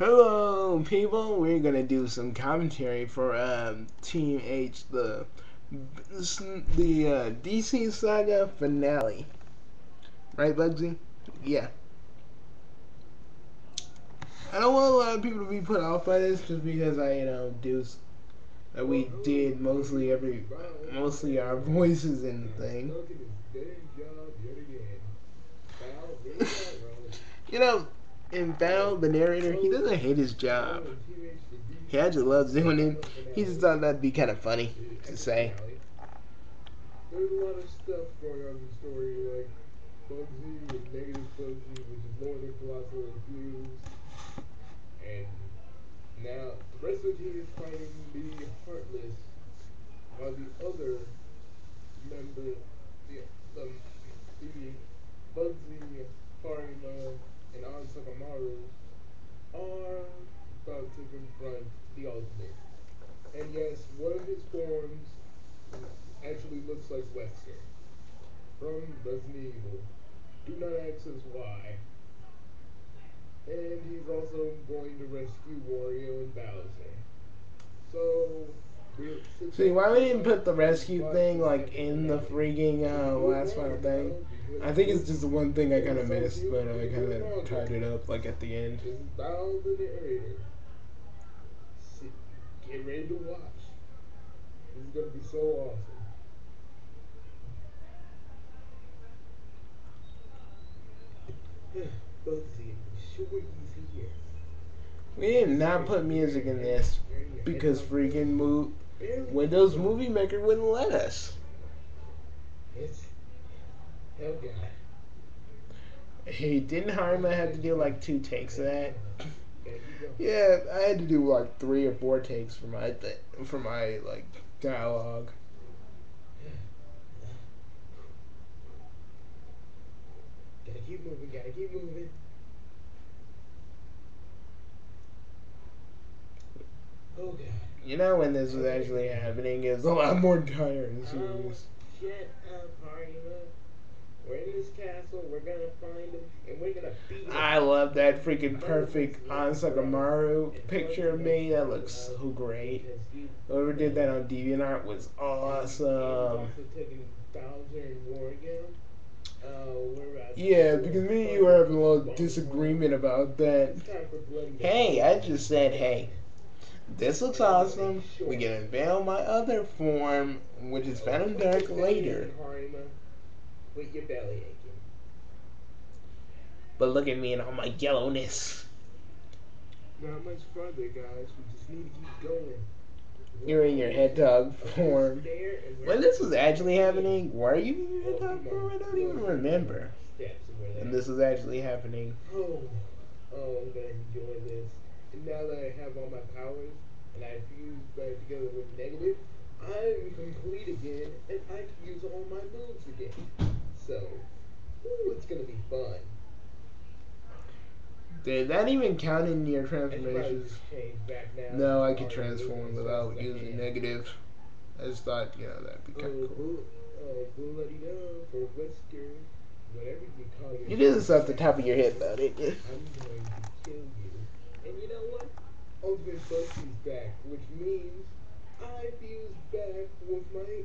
Hello, people. We're gonna do some commentary for um, Team H, the the uh, DC Saga finale. Right, Bugsy? Yeah. I don't want a lot of people to be put off by this, just because I, you know, do that we did mostly every, mostly our voices and thing. you know, in Val, the narrator, he doesn't hate his job. He actually loves doing it. He just thought that'd be kind of funny to say. There's a lot of stuff going on in the story, like Bugsy and Negative Bugsy, which is more than Colossal and Fuse. And now the rest of the team is fighting the Heartless, while the other member, the, the, the Bugsy, Harima, and Onsokumaru are about to confront the Ultimate. And yes, one of his forms actually looks like Wesker from Resident Evil. Do not ask us why. And he's also going to rescue Wario and Bowser. So, See, why we didn't put the rescue thing like in the freaking uh, last final thing? I think it's just the one thing I kind of missed, but I kind of tied it up like at the end. This is Bound the Narrator. Sit, get ready to watch. This is gonna be so awesome. Bugsy, sure he's here. We did not put music in this because freaking mo- Windows Movie Maker wouldn't let us. It's Helga. Hey, didn't Harima have to do like two takes of that? There you go. Yeah, I had to do like three or four takes for my th- for my like dialogue. Gotta keep moving, gotta keep moving. Oh god. You know when this was actually happening, it was a lot more dire and serious. shut up, Harima. We're in this castle, we're gonna find him, and we're gonna beat him. I love that freaking perfect Onsokumaru picture of me. That looks so great. Whoever did that on DeviantArt was awesome. also taking Bowser and Wario. Uh, we're about to- Yeah, because me and you were having a little disagreement about that. It's time for bloody Hey, I just said, hey, this looks awesome. We can unveil my other form, which is Phantom Dark, later. Harima, with your belly aching. But look at me and all my yellowness. Not much further, guys. We just need to keep going. You're in your head dog form. There, and we're- When this was actually happening, were you in your head oh, dog form? I don't even remember. And we're there. And this was actually happening. Oh, oh, I'm gonna enjoy this. And now that I have all my powers and I fused back together with negative, I'm complete again and I can use all my moves again. So, ooh, it's gonna be fun. Did that even count in your I should probably transformations? back now. No, I could transform without using negative. I just thought, you know, that'd be kind of uh, cool. boo, boo, uh, let know for Whisker, whatever you call yourself. You did this off the top of your head, though, didn't you? I'm going to kill you. And you know what? Ultimate Bugsy's back, which means I fuse back with my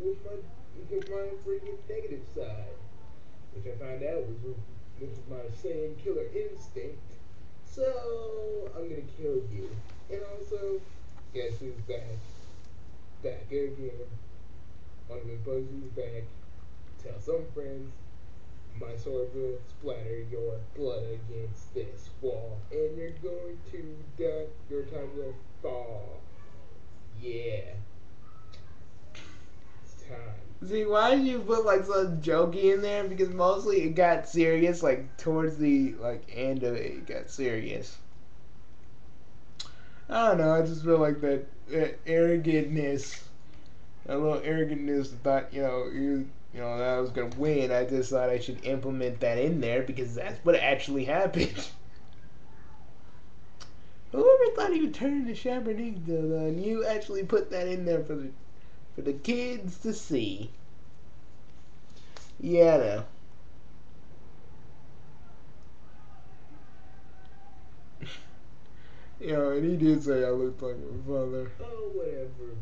with my with my freaking negative side. Which I found out was with, with my Saiyan killer instinct. So I'm gonna kill you. And also, guess who's back? Back again. Ultimate Bugsy's back. Tell some friends my sword will splatter your blood against this wall, and you're going to die. Your time will fall. Yeah. It's time. See, why did you put like some jokey in there? Because mostly it got serious, like towards the like end of it, it got serious. I don't know. I just feel like that, that arrogantness, that little arrogantness. Thought you know you you know that I was gonna win. I just thought I should implement that in there because that's what actually happened. Whoever thought would turn into Chamonix though, and you actually put that in there for the for the kids to see. Yeah, I know. You know, and he did say I looked like my father. Oh, whatever.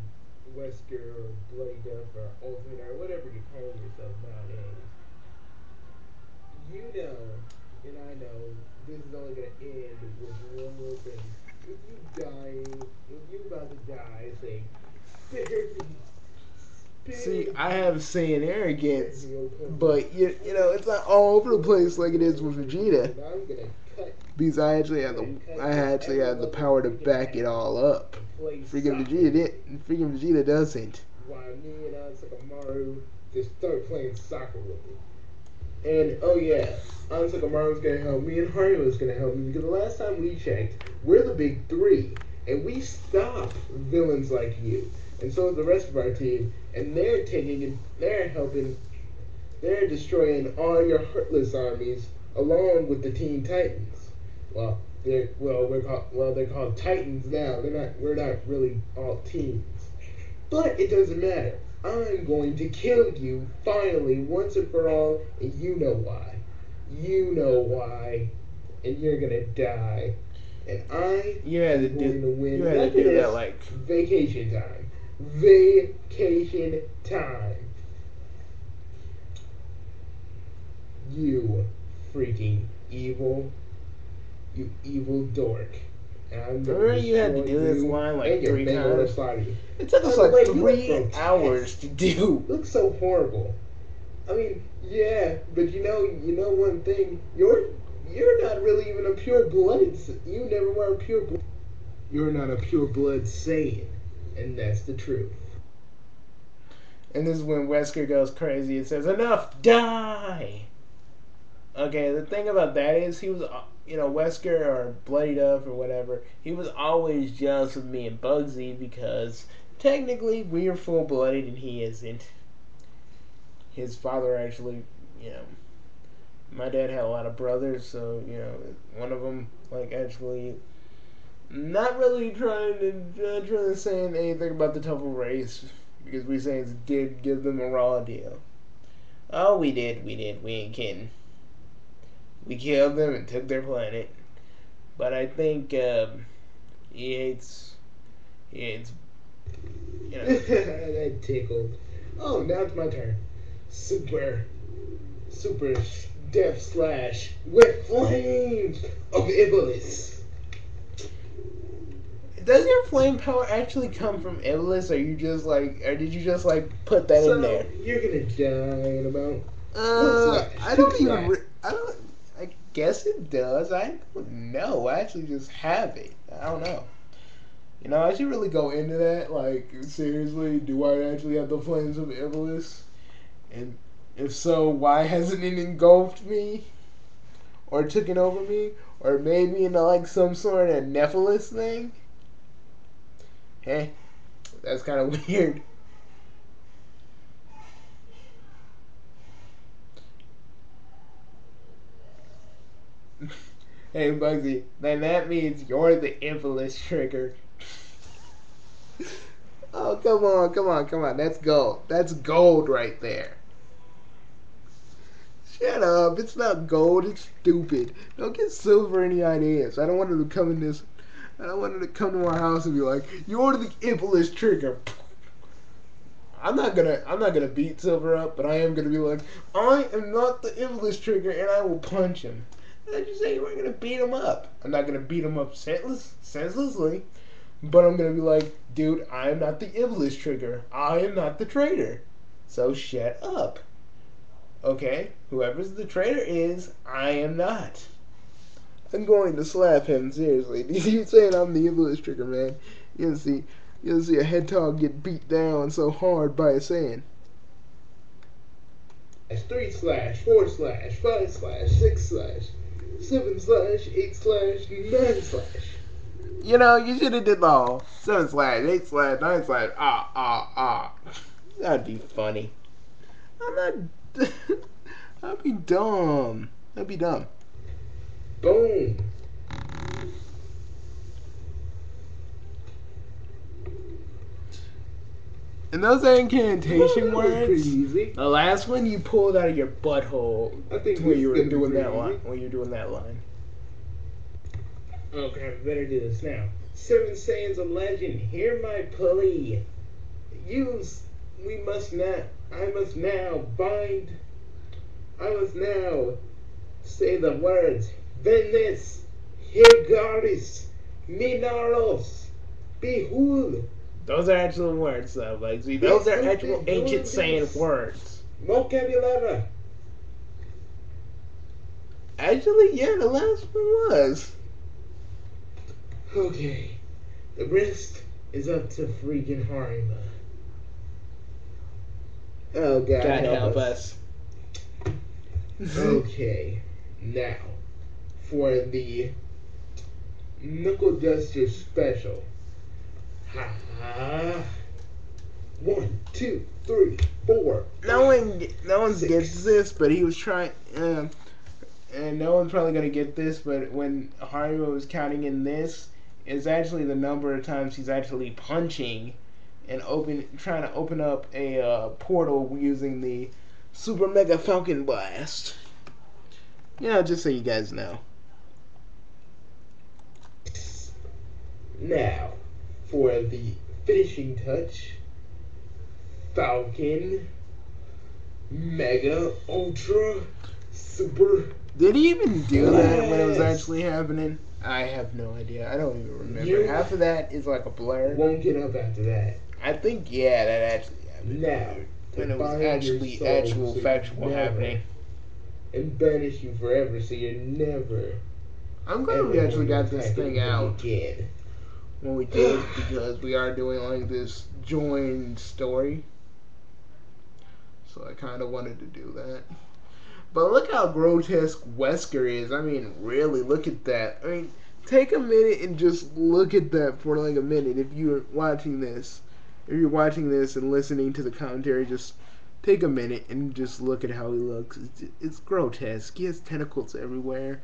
Wesker or Bloody Duff or Ultimate or whatever you call yourself nowadays. You know, and I know, this is only going to end with one little thing. If you dying, if you about to die, say, spare me. Spare See. I have Saiyan arrogance, but you, you know, it's not all over the place like it is with Vegeta. Because I actually have the, I actually have the power to back it all up. Freaking. Vegeta did, freaking Vegeta doesn't. And just start playing soccer with. And oh yeah, Onsokumaru's gonna help me and Harima's gonna help me because the last time we checked, we're the big three. And we stop villains like you. And so the rest of our team. And they're taking and they're helping they're destroying all your heartless armies along with the Teen Titans. Well, they're well we're called well they're called Titans now. They're not we're not really all teens. But it doesn't matter. I'm going to kill you finally, once and for all, and you know why. You know why. And you're gonna die. And I You had to going to do, win. you had to do at that like, vacation time. Vacation time. You freaking evil. You evil dork. And Remember you had to do this line, like, three times? it took us like three hours to do. looks so horrible. I mean, yeah, but you know, you know one thing. You're you're not really even a pure blooded. You never were a pure. Blood. You're not a pure blood Saiyan, and that's the truth. And this is when Wesker goes crazy and says, "Enough, die." Okay, the thing about that is he was, you know, Wesker or Bloody Duff or whatever. He was always jealous of me and Bugsy because technically we are full blooded and he isn't. His father actually, you know, my dad had a lot of brothers, so you know, one of them like actually. Not really trying to uh, trying saying anything about the Tuffle race because we Saiyans did give them a raw deal. Oh, we did, we did. We ain't kidding. We killed them and took their planet. But I think um, he hates. He hates. You know. that tickled. Oh, now it's my turn. Super, super death slash with flames of Iblis. Does your flame power actually come from Iblis, or you just like, or did you just like put that so in there? you're gonna die in about. Uh, I don't even. Re- I don't. I guess it does. I don't know. I actually just have it. I don't know. You know, I should really go into that. Like, seriously, do I actually have the flames of Iblis? And if so, why hasn't it engulfed me? Or taken over me? Or made me into like some sort of Nephilis thing? Hey, that's kind of weird. Hey Bugsy, then that means you're the Iblis trigger. oh come on, come on, come on. That's gold. That's gold right there. Shut up. It's not gold, it's stupid. Don't get silver any ideas. I don't want him to come in this I don't want him to come to our house and be like, You're the Iblis trigger. I'm not gonna I'm not gonna beat Silver up, but I am gonna be like, I am not the Iblis trigger and I will punch him. How'd you say you weren't gonna beat him up? I'm not gonna beat him up senseless, senselessly, but I'm gonna be like, dude, I am not the Iblis trigger. I am not the traitor. So shut up. Okay? Whoever's the traitor is, I am not. I'm going to slap him, seriously. you saying I'm the Iblis trigger, man. You'll see you'll see a head dog get beat down so hard by a Saiyan. Slash three slash four slash five slash six slash seven slash eight slash nine slash. You know, you should have did the whole seven slash, eight slash, nine slash, ah, ah, ah. That'd be funny. I'm not. That'd be dumb. That'd be dumb. Boom. And those are incantation words. Pretty easy. The last one you pulled out of your butthole I think when you were doing that pretty line. When you were doing that line. Okay, I better do this now. Seven Saiyans of Legend, hear my plea. Use, we must not, I must now bind, I must now say the words, Venice, Higaris, Minaros, Behold, Those are actual words, though, Like, Bugsy. Those are actual ancient saying words. vocabulary. Actually, yeah, the last one was. Okay, the rest is up to freaking Harima. Oh God, God help us. Okay, now for the Knuckle Duster special. Ha! One, two, three, four. no one, no one Six. gets this, but he was trying, um, and no one's probably gonna get this. But when Harima was counting in this, is actually the number of times he's actually punching and open, trying to open up a uh, portal using the Super Mega Falcon Blast. Yeah, just so you guys know. Now, for the finishing touch, Falcon, Mega, Ultra, Super. Did he even do that when it was actually happening? I have no idea. I don't even remember. You- Half of that is like a blur. Won't get up after that. I think yeah, that actually happened. Now, when it was actually actual so factual never- happening. And banish you forever, so you're never. I'm glad we actually got this thing out again. when we did because we are doing like this joined story. So I kind of wanted to do that. But look how grotesque Wesker is. I mean, really, look at that. I mean, take a minute and just look at that for like a minute if you're watching this. If you're watching this and listening to the commentary, just take a minute and just look at how he looks. It's, it's grotesque. He has tentacles everywhere.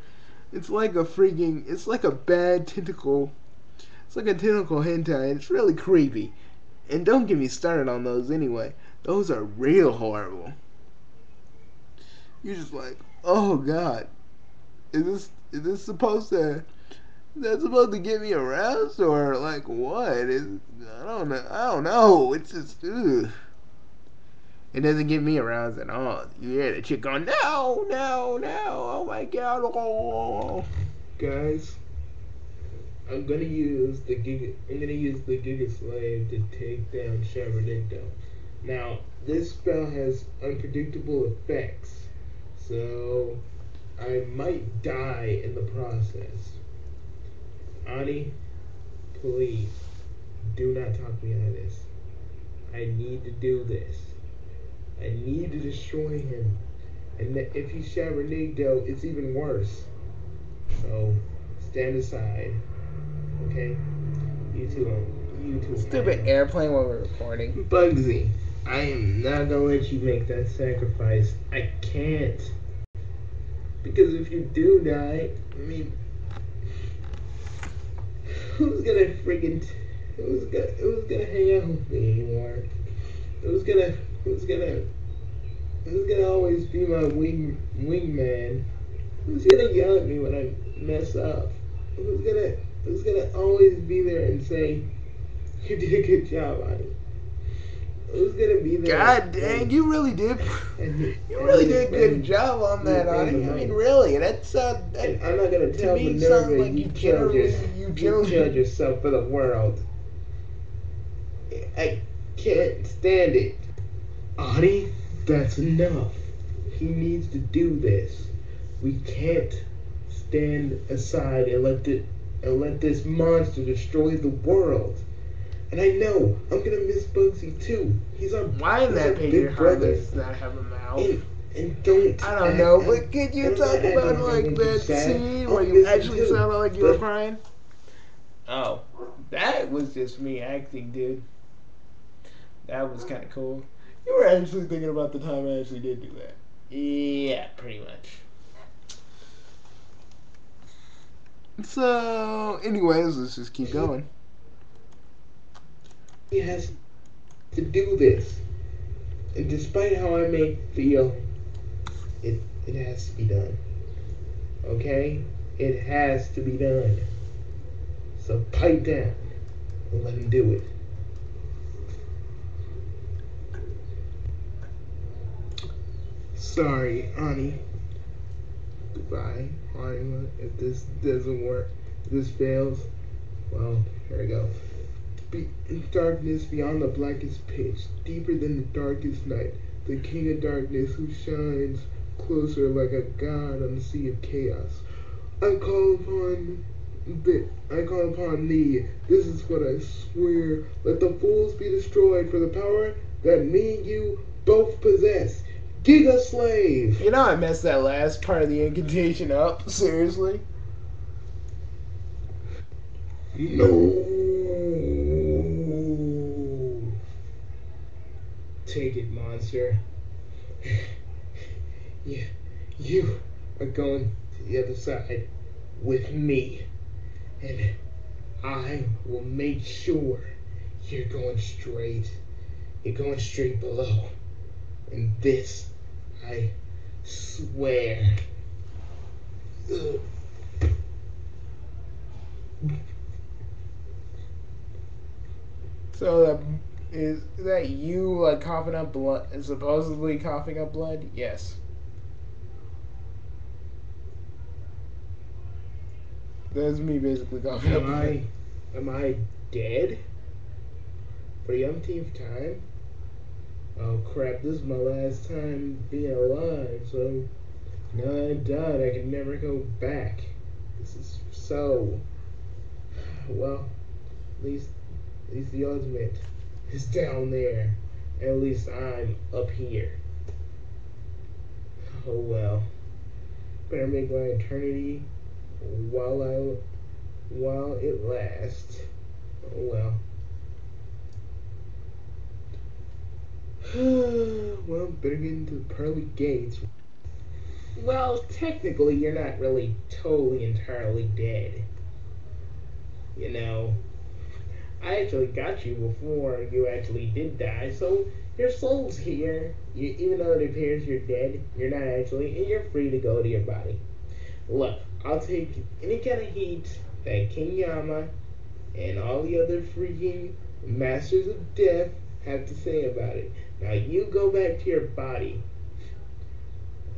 It's like a freaking. It's like a bad tentacle. It's like a tentacle hentai. It's really creepy. And don't get me started on those anyway. Those are real horrible. You're just like, oh god, is this is this supposed to? Is that supposed to get me aroused or like what? Is I don't know. I don't know. It's just ugh. It doesn't get me aroused at all. You hear the chick going, no, no, no, oh my god, oh. Guys, I'm gonna use the Giga. I'm gonna use the Giga Slave to take down Shabernado. Now, this spell has unpredictable effects, so I might die in the process. Ani, please do not talk me out of this. I need to do this. I need to destroy him. And if he's Shabernado, it's even worse. So stand aside. Okay? You two you two Stupid airplane while we're recording. Bugsy, I am not gonna let you make that sacrifice. I can't. Because if you do die, I mean who's gonna freaking who's gonna who's gonna hang out with me anymore? Who's gonna who's gonna who's gonna always be my wing wingman? Who's gonna yell at me when I mess up? Who's gonna who's gonna always be there and say, You did a good job, Ani? Who's gonna be there? God dang, you really did. You really did a good job on that, I mean, really, that's uh, And that, I'm not gonna to tell me, it Minerva like you generally, your- you judge yourself for the world. I can't stand it. Ani, that's enough. He needs to do this. We can't stand aside and let the and let this monster destroy the world. And I know I'm gonna miss Bugsy too. He's our why in he's that our picture big brother. does not have a mouth? And, and don't. I don't act- know, act- but could you talk act about like that sad. scene I'll where you actually sounded like you were crying? Oh, that was just me acting, dude. That was kind of cool. You were actually thinking about the time I actually did do that. Yeah, pretty much. So, anyways, let's just keep going. He has to do this. And despite how I may feel, it it has to be done. Okay? It has to be done. So pipe down and let him do it. Sorry, Ani. Goodbye, Anima. If this doesn't work, if this fails, well, here we go. Be in darkness beyond the blackest pitch, deeper than the darkest night, the king of darkness who shines closer like a god on the sea of chaos. I call upon the, I call upon thee. This is what I swear. Let the fools be destroyed for the power that me and you both possess. Giga Slave! You know I messed that last part of the incantation up. Seriously. No. It, monster. Yeah, you are going to the other side with me. And I will make sure you're going straight. You're going straight below. And this, I swear. So that is that you like coughing up blood? Supposedly coughing up blood? Yes. That's me basically coughing up Am blood. I, am I dead? For the umpteenth time? Oh crap, this is my last time being alive, so now I'm done, I can never go back. This is so. Well, at least, at least the ultimate is down there. At least I'm up here. Oh well. Better make my eternity while I while it lasts. Oh well. well, better get into the pearly gates. Well, technically, you're not really totally entirely dead. You know, I actually got you before you actually did die, so your soul's here. You, even though it appears you're dead, you're not actually, and you're free to go to your body. Look, I'll take any kind of heat that King Yama and all the other freaking masters of death have to say about it. Now you go back to your body.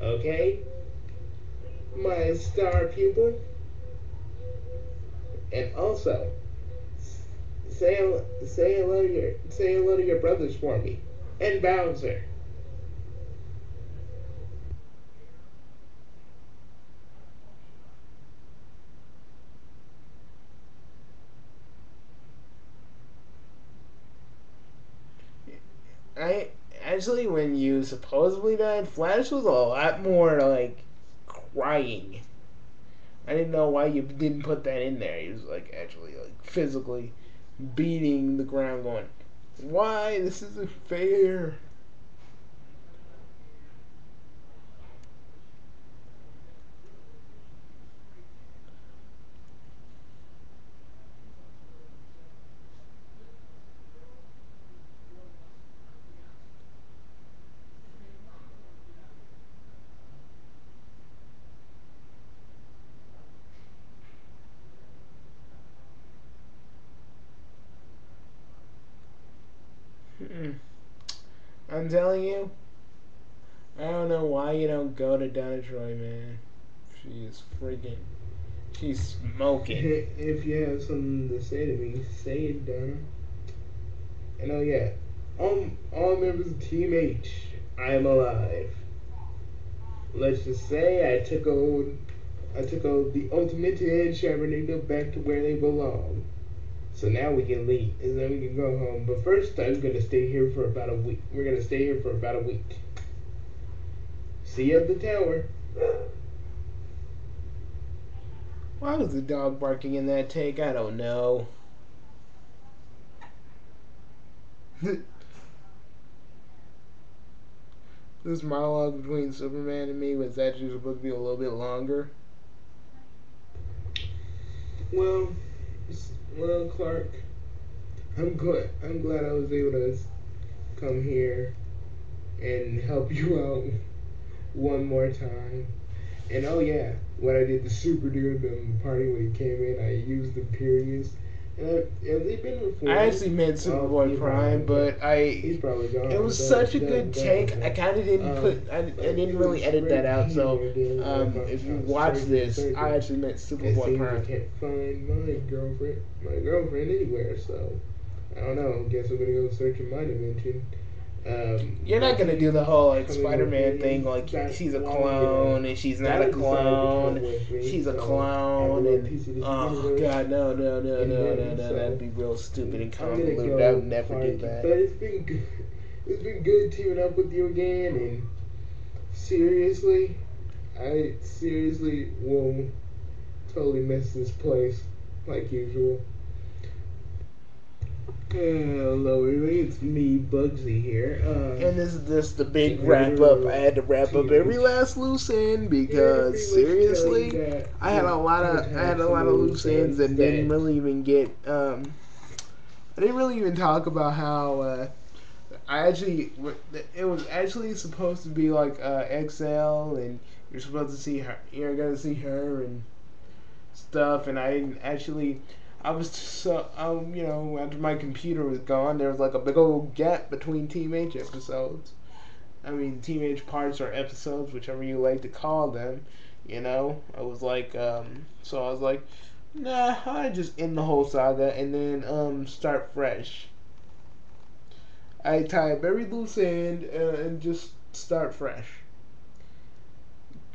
Okay? My star pupil. And also, say say hello to your say hello to your brothers for me. And Bowser. I actually, when you supposedly died, Flash was a lot more like crying. I didn't know why you didn't put that in there. He was like actually like physically beating the ground, going, "Why this isn't fair." Mm-mm. I'm telling you, I don't know why you don't go to Donna Troy, man. She is freaking. She's smoking. If you have something to say to me, say it, Donna. And oh yeah, um, all members of Team H, I am alive. Let's just say I took old, I took old the ultimate and Shabernado back to where they belong. So now we can leave, and then we can go home. But first, I'm gonna stay here for about a week. We're gonna stay here for about a week. See you at the tower. Why was the dog barking in that take? I don't know. this monologue between Superman and me was actually supposed to be a little bit longer. Well, well, Clark, I'm glad I'm glad I was able to come here and help you out one more time. And oh yeah, when I did the super dude and the party when he came in, I used the periods. And, I, they've been reformed. I actually meant Superboy he's Prime, but I He's probably gone. It was such a good take. I kind of didn't Um, put. I, I didn't really edit that out. So, um, about if you watch this. I actually meant Superboy seems I can't find my girlfriend, my girlfriend anywhere. So I don't know. Guess I'm gonna go search in my dimension. Um, You're not gonna do the whole like Spider-Man thing, like she's a clone and she's not a clone. She's a clone, I have a and piece of this oh god, no, no, no, no, no, no, that'd be real stupid and convoluted. I would never do that. But it's been good. It's been good teaming up with you again, and seriously, I seriously will totally miss this place like usual. Hello, everybody. It's me, Bugsy here. Uh, And this is just the big wrap up. I had to wrap up every last loose end because seriously, tell you that, I had a lot of I had a lot of loose ends and didn't really even get um I didn't really even talk about how uh I actually it was actually supposed to be like uh XL and you're supposed to see her you're gonna see her and stuff and I didn't actually I was so um you know after my computer was gone there was like a big old gap between teenage episodes. I mean teenage parts or episodes, whichever you like to call them. You know, I was like, um, so I was like, nah, I just end the whole saga and then um start fresh. I tie up every loose end uh, and just start fresh.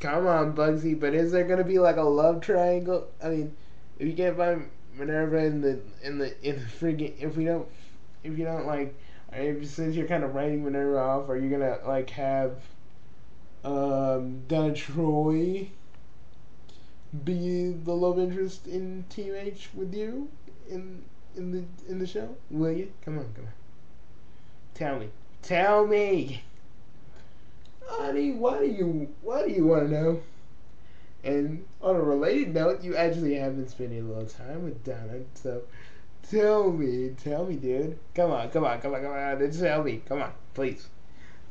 Come on, Bugsy, but is there gonna be like a love triangle? I mean, if you can't find Minerva in the in the in the friggin' if we don't if you don't like if since you're kind of writing Minerva off, are you gonna like have um Donna Troy be the love interest in Team H with you in in the in the show? Will you? Come on, come on. Tell me. Tell me. Honey, why do you why do you want to know? And on a related note, you actually have been spending a little time with Donna, so tell me, tell me, dude. Come on, come on, come on, come on, tell me. Come on, please.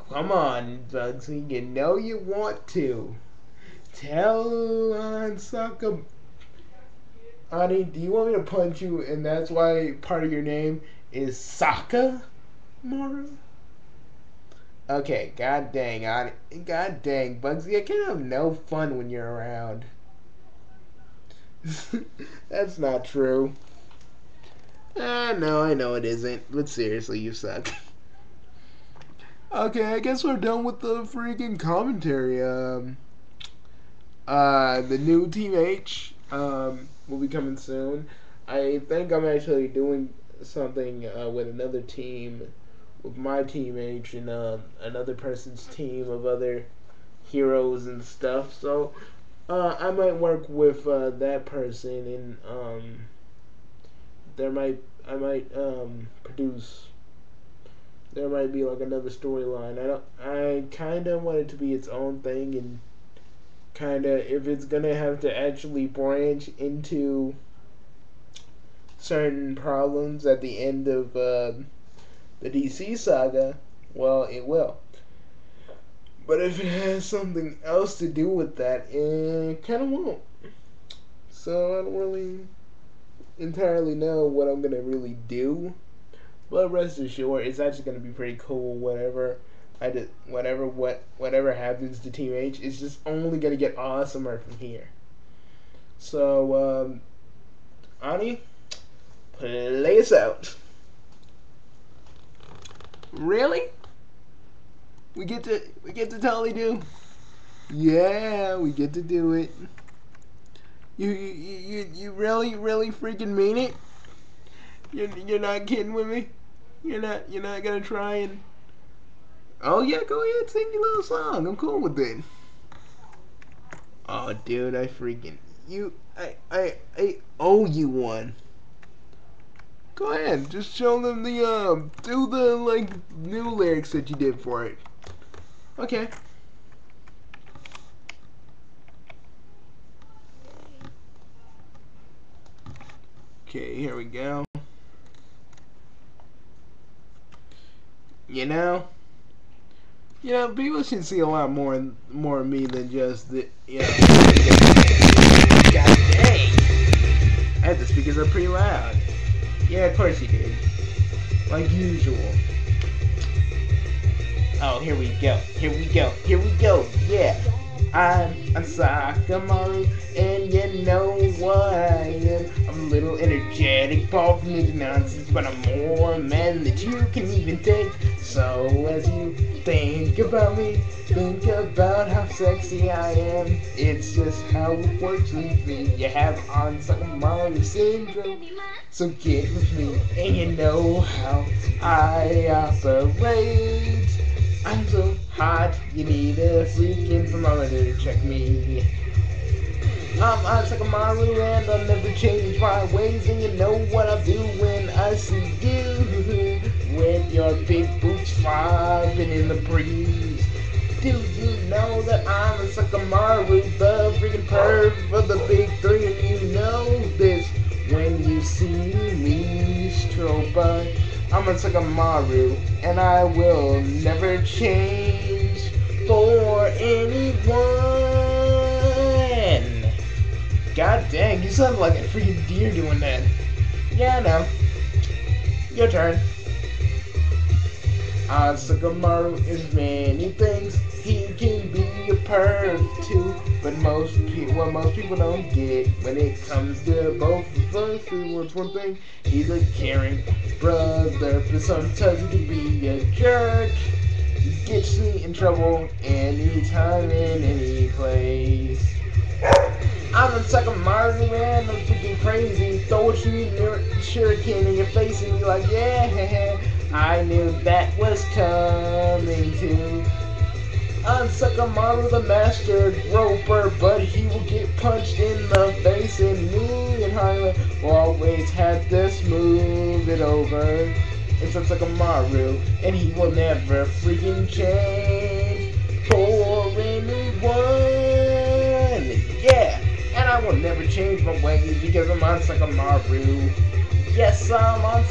Come on, Bugsy. You know you want to. Tell on sucker. Ani, do you want me to punch you and that's why part of your name is Saka Mora? Okay, god dang, Ani. God dang, Bugsy, I can't have no fun when you're around. that's not true. Ah, no, I know it isn't. But seriously, you suck. Okay, I guess we're done with the freaking commentary. Um, uh, the new Team H um, will be coming soon. I think I'm actually doing something uh, with another team, with my Team H and uh, another person's team of other heroes and stuff. So uh, I might work with uh, that person and um, there might I might um, produce there might be like another storyline. I don't. I kind of want it to be its own thing, and kind of if it's gonna have to actually branch into certain problems at the end of uh, the DC saga, well, it will. But if it has something else to do with that, it kind of won't. So I don't really entirely know what I'm gonna really do. But rest assured, it's actually gonna be pretty cool. Whatever I did, whatever what whatever happens to Team H, it's just only gonna get awesomer from here. So, um, Ani, play us out. Really? We get to we get to totally do. Yeah, we get to do it. You you you you really really freaking mean it? You're you're not kidding with me? You're not you're not gonna try and Oh yeah, go ahead, sing your little song. I'm cool with it. Oh dude, I freaking you I I I owe you one. Go ahead, just show them the um do the like new lyrics that you did for it. Okay. Okay, here we go. You know, You know, people should see a lot more more of me than just the you know. God dang! I had the speakers up pretty loud. Yeah, of course he did. Like usual. Oh, here we go. Here we go. Here we go. Yeah. I'm a Sakamaru, and you know what I am. I'm a little energetic, ball from the nonsense, but I'm more man than you can even take. So as you think about me, think about how sexy I am. It's just how it works with me. You have on Sakamaru syndrome, so get with me, and you know how I operate. I'm so hot, you need a freaking thermometer to check me. I'm on Sakamaru and I'll never change my ways And you know what I'll do when I see you. With your big boots flopping in the breeze. Do you know that I'm a Sakamaru The freaking perv of the big three? And you know this when you see me stroll by I'm a Sakamaru, and I will never change for anyone. God dang, you sound like a freaking deer doing that. Yeah, I know. Your turn. Uh, Sakamaru is many things. He can be a perv too, but most people, what most people don't get when it comes to both of us, what's one thing? He's a caring brother, but sometimes he can be a jerk. He gets me in trouble anytime in any place. I'm a sucker Sakamaru man, I'm freaking crazy. Throw a shuriken in your face and be like, yeah, I knew that was coming too. I'm Sakamaru the master groper, but he will get punched in the face and me and will always have to smooth it over. It's a Sakamaru, and he will never freaking change for anyone. Yeah, and I will never change my ways because I'm on. Yes, I'm on.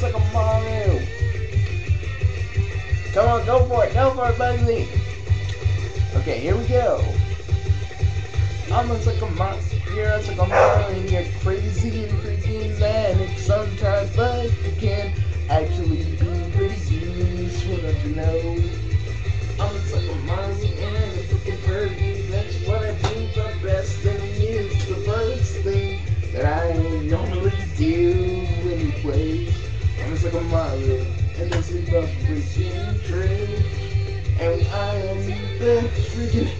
Come on, go for it, go for it, Bugsy. Okay, here we go. I'm a like a monster, you're a like a monster, you're crazy and freaking manic sometimes, but you can actually be pretty useful, you know? I'm a like a monster and a freaking pervy, that's what I do the best thing is the first thing that I normally do anyways. Just like a Mario, and this is the freaking dream. And I am the freaking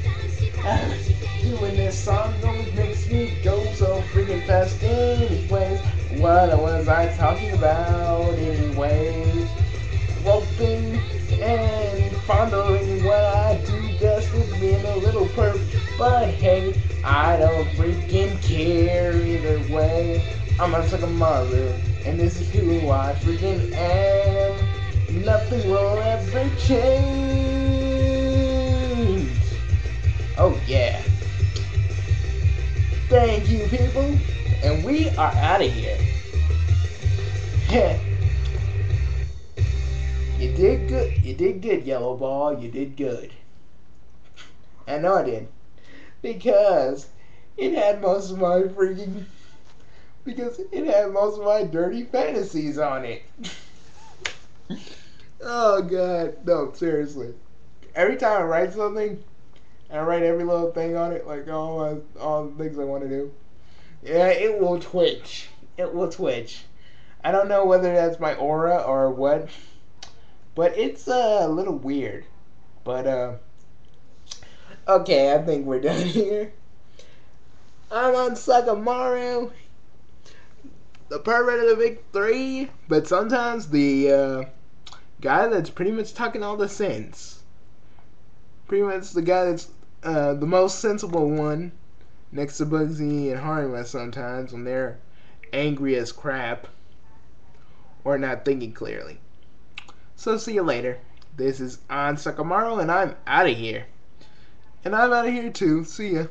uh, doing this song always makes me go so freaking fast anyways. What was I talking about anyways? Roping and fondling what I do best with being a little perp. But hey, I don't freaking care either way. I'm a Sakamaru, and this is who I freaking am. Nothing will ever change. Oh, yeah. Thank you, people. And we are out of here. you did good. You did good, Yellow Ball. You did good. I know I did. Because it had most of my freaking. Because it had most of my dirty fantasies on it. oh, God. No, seriously. Every time I write something, and I write every little thing on it, like all my, all the things I want to do. Yeah, it will twitch. It will twitch. I don't know whether that's my aura or what, but it's uh, a little weird. But uh, okay, I think we're done here. I'm on Sakamaru, the pervert of the big three, but sometimes the uh, guy that's pretty much talking all the sense. Pretty much the guy that's uh, the most sensible one next to Bugsy and Harima sometimes when they're angry as crap or not thinking clearly. So see you later. This is Onsokumaru and I'm out of here. And I'm out of here too. See ya.